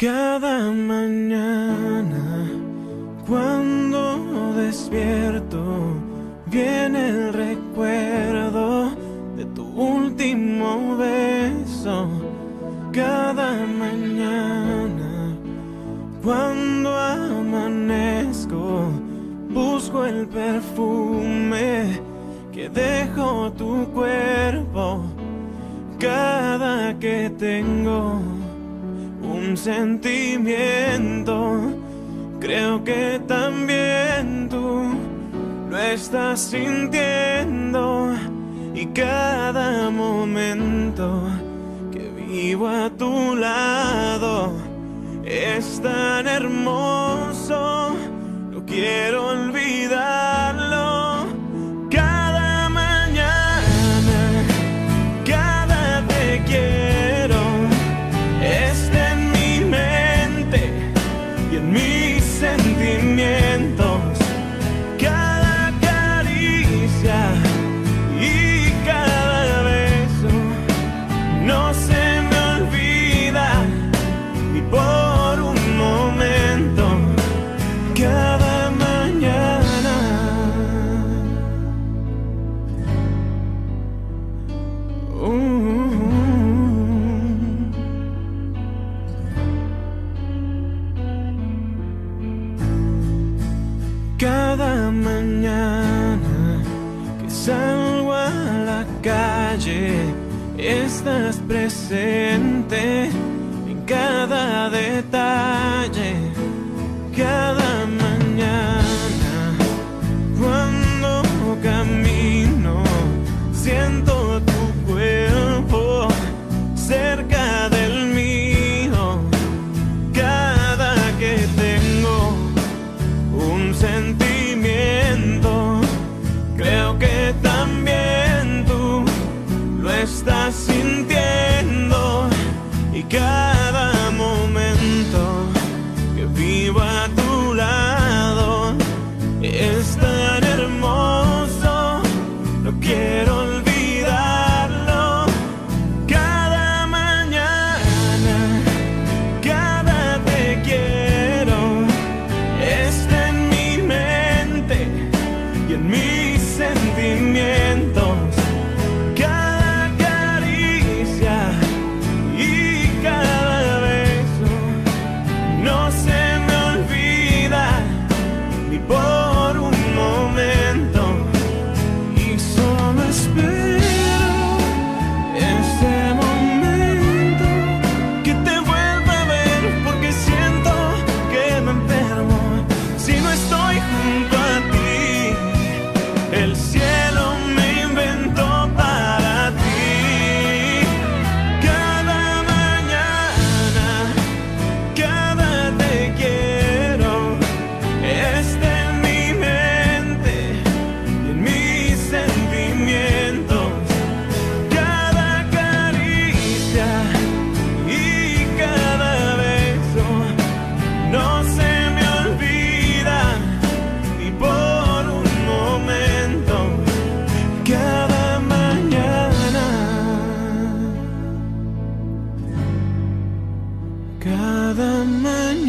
Cada mañana cuando despierto viene el recuerdo de tu último beso. Cada mañana cuando amanezco busco el perfume que dejó tu cuerpo cada que tengo sentimiento. Creo que también tú lo estás sintiendo y cada momento que vivo a tu lado es tan hermoso. Lo quiero olvidar. estás presente.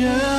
Seigneur.